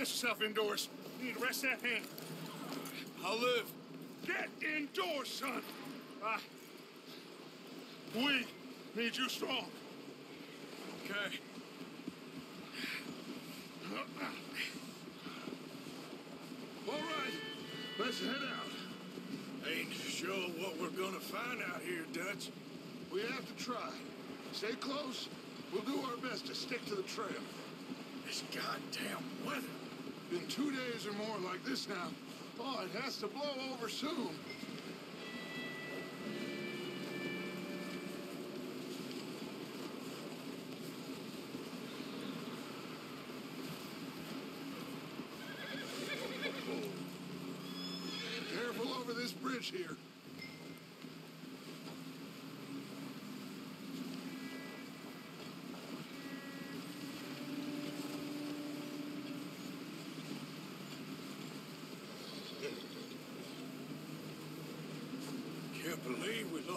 get yourself indoors. You need to rest that hand. I'll live. Get indoors, son. Uh, we need you strong. Okay. All right, let's head out. Ain't sure what we're gonna find out here, Dutch. We have to try. Stay close. We'll do our best to stick to the trail. This goddamn weather. Been two days or more like this now. Oh, it has to blow over soon. Careful over this bridge here.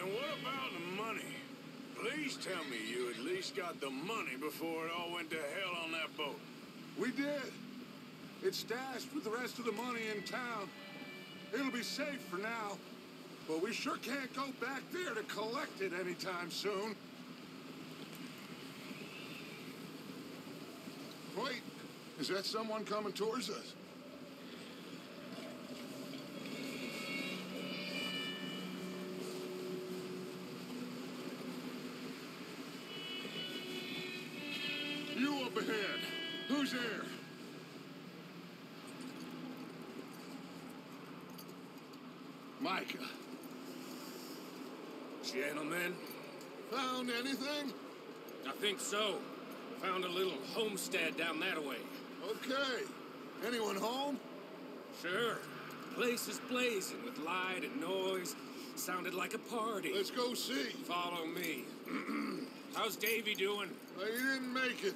And what about the money? Please tell me you at least got the money before it all went to hell on that boat. We did. It's stashed with the rest of the money in town. It'll be safe for now. But we sure can't go back there to collect it anytime soon. Wait, is that someone coming towards us? You up ahead. Who's there? Micah. Gentlemen, Found anything? I think so. Found a little homestead down that way. Okay. Anyone home? Sure. Place is blazing with light and noise. Sounded like a party. Let's go see. Follow me. How's Davey doing? He didn't make it.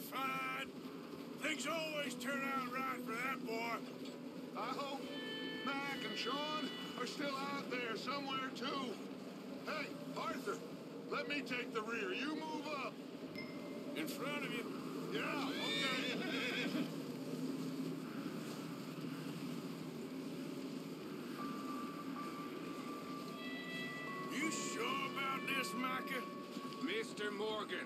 fine. Things always turn out right for that boy. I hope Mac and Sean are still out there somewhere, too. Hey, Arthur, let me take the rear. You move up. In front of you. Yeah, okay. You sure about this, Micah? Mr. Morgan,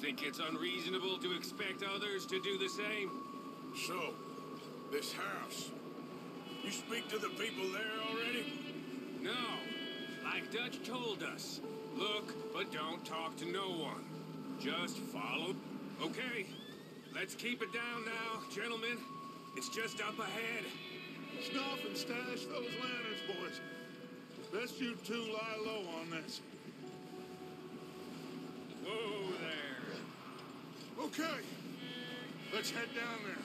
Think it's unreasonable to expect others to do the same? So, this house. You speak to the people there already? No. Like Dutch told us. Look, but don't talk to no one. Just follow. Okay. Let's keep it down now, gentlemen. It's just up ahead. Snuff and stash those lanterns, boys. Best you two lie low on this. Whoa. Okay, let's head down there.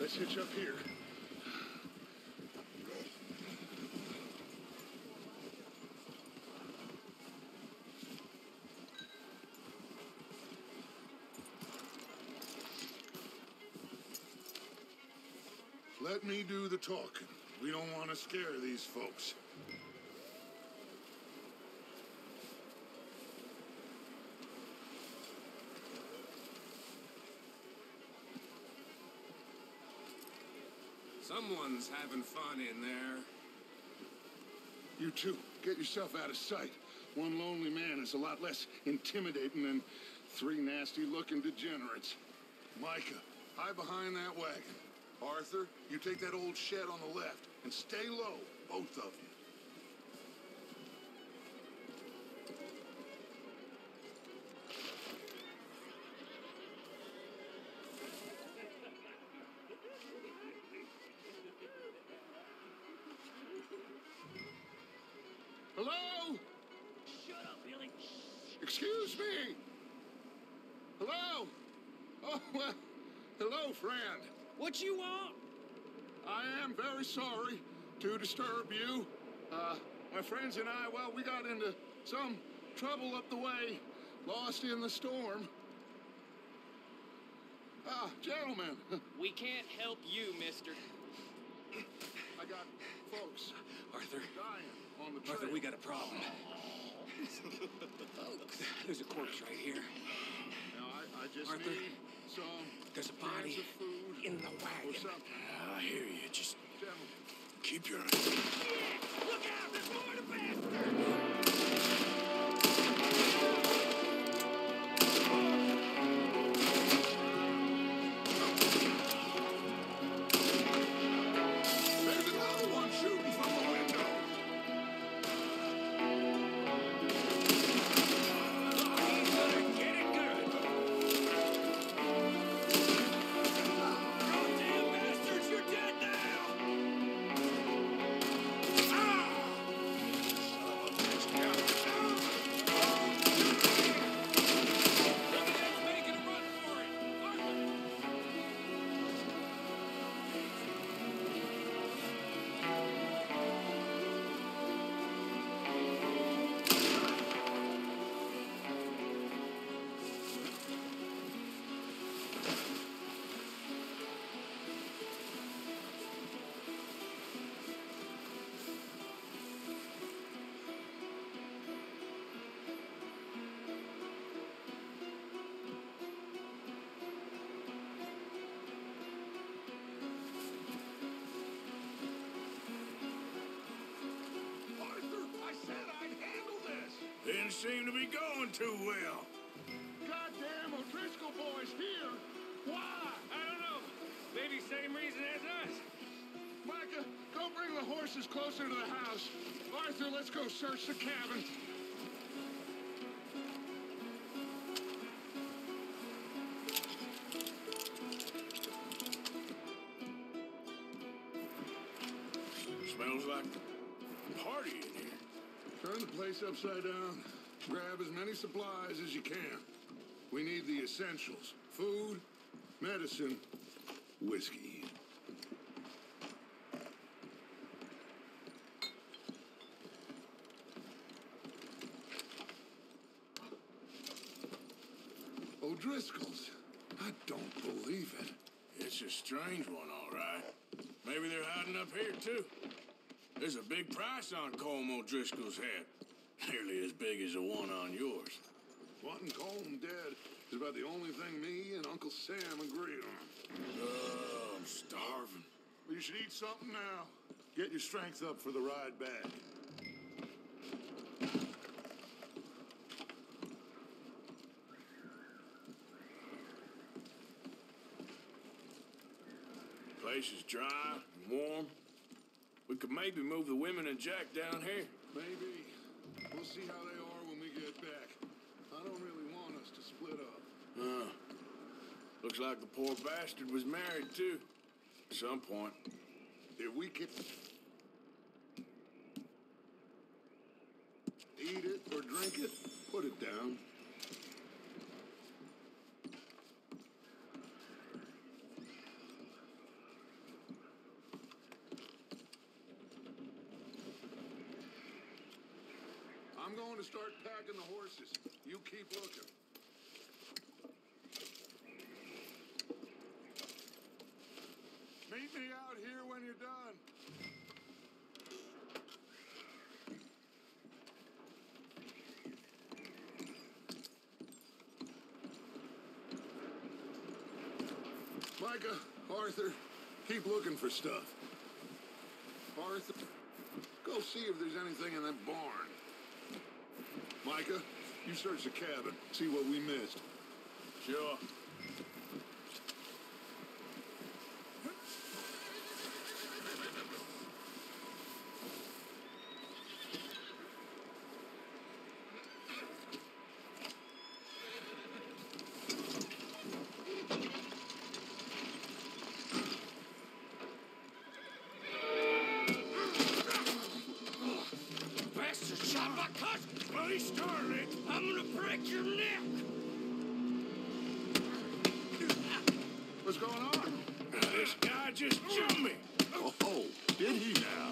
Let's hitch up here. Let me do the talking. We don't want to scare these folks. Someone's having fun in there. You two, get yourself out of sight. One lonely man is a lot less intimidating than three nasty-looking degenerates. Micah, hide behind that wagon. Arthur, you take that old shed on the left and stay low, both of you. Hello? Shut up, Billy. Excuse me. Hello? Oh, well, hello, friend. What you want? I am very sorry to disturb you. Uh, my friends and I, well, we got into some trouble up the way, lost in the storm. Ah, gentlemen, We can't help you, mister. I got folks Arthur, dying on the trail. Arthur, we got a problem. There's a corpse right here. Now, I, I just Arthur, need some There's a body in the wagon. I hear you. Just keep your eyes. Look out! There's more to bastards! Didn't seem to be going too well. Goddamn O'Driscoll boys here. Why? I don't know. Maybe same reason as us. Micah, go bring the horses closer to the house. Arthur, let's go search the cabin. Smells like a party in here. Turn the place upside down. Grab as many supplies as you can. We need the essentials food, medicine, whiskey. Oh, O'Driscoll's. I don't believe it. It's a strange one, all right. Maybe they're hiding up here, too. There's a big price on Colm O'Driscoll's head. Nearly as big as the one on yours. Wanting Colm dead is about the only thing me and Uncle Sam agree on. Oh, I'm starving. Well, you should eat something now. Get your strength up for the ride back. Place is dry and warm. We could maybe move the women and Jack down here. Maybe. We'll see how they are when we get back. I don't really want us to split up. Uh, looks like the poor bastard was married, too. At some point. If we could... eat it or drink it, put it down. I'm going packing the horses. You keep looking. Meet me out here when you're done. Micah, Arthur, Keep looking for stuff. Arthur, go see if there's anything in that barn. Micah, you search the cabin, see what we missed. Sure. Bastard shot my cousin! Bloody Starling! I'm gonna break your neck! What's going on? This guy just jumped me. Oh, oh, did he now?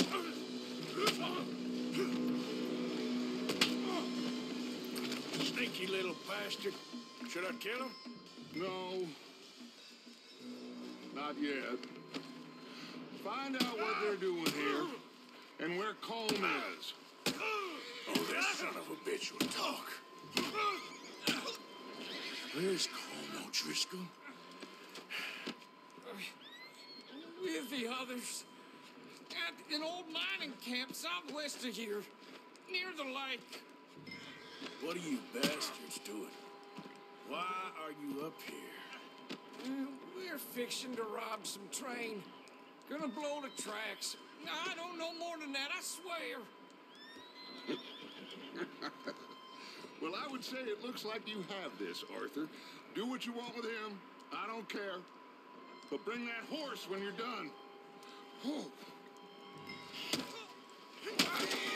Sneaky little bastard. Should I kill him? No. Not yet. Find out what they're doing here and where Colm is. This son of a bitch will talk. Where's Colm O'Driscoll? With the others. At an old mining camp southwest of here. Near the lake. What are you bastards doing? Why are you up here? Uh, We're fixing to rob some train. Gonna blow the tracks. I don't know more than that, I swear. Well, I would say it looks like you have this, Arthur. Do what you want with him. I don't care. But bring that horse when you're done. Oh.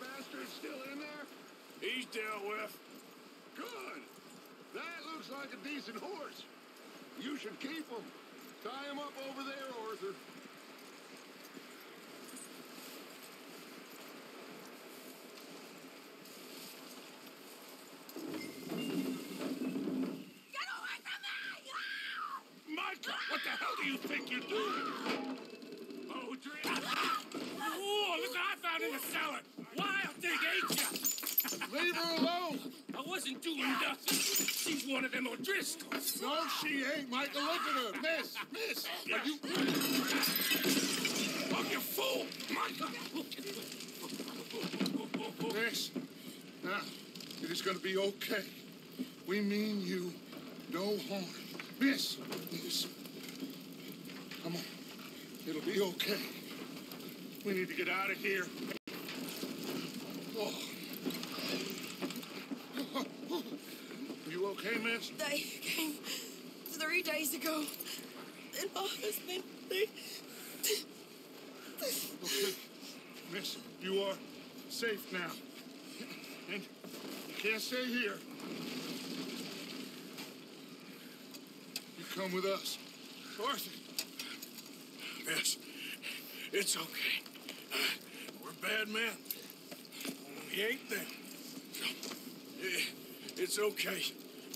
Bastard still in there? He's dealt with. Good. That looks like a decent horse. You should keep him. Tie him up over there, Arthur. Micah, what the hell do you think you're doing? Oh, Dre. Oh, look what I found in the cellar. Wild thing, ain't ya? Leave her alone. I wasn't doing nothing. She's one O'Driscolls. No, she ain't, Micah. Look at her. Miss, miss. Are you... Oh, you fool! Micah! Miss. Now, it is going to be okay. We mean you no harm. Miss, miss. Come on. It'll be okay. We need to get out of here. Oh. They came three days ago. And my husband, they. Okay. Miss, you are safe now. And you can't stay here. You come with us. Arthur. Miss, it's okay. Uh, we're bad men. We ain't them. It's okay.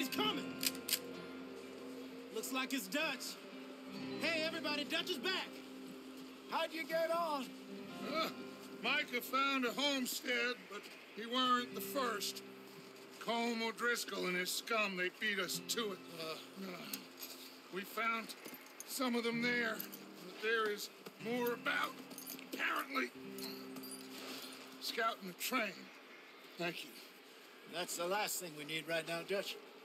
Somebody's coming! Looks like it's Dutch. Hey, everybody, Dutch is back! How'd you get on? Uh, Micah found a homestead, but he weren't the first. Colm O'Driscoll and his scum, they beat us to it. Uh, we found some of them there, but there is more about, apparently. Scouting the train. Thank you. That's the last thing we need right now, Dutch.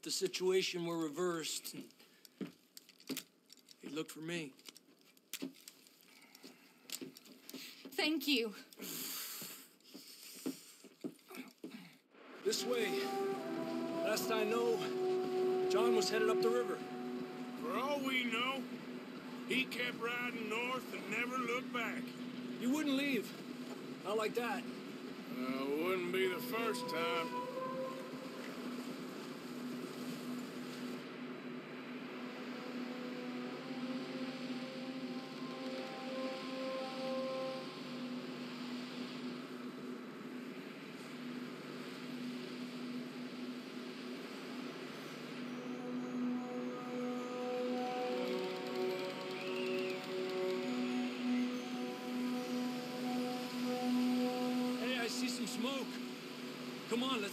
If the situation were reversed. He looked for me. Thank you. This way. Last I know, John was headed up the river. For all we know, he kept riding north and never looked back. You wouldn't leave. Not like that. Uh, wouldn't be the first time.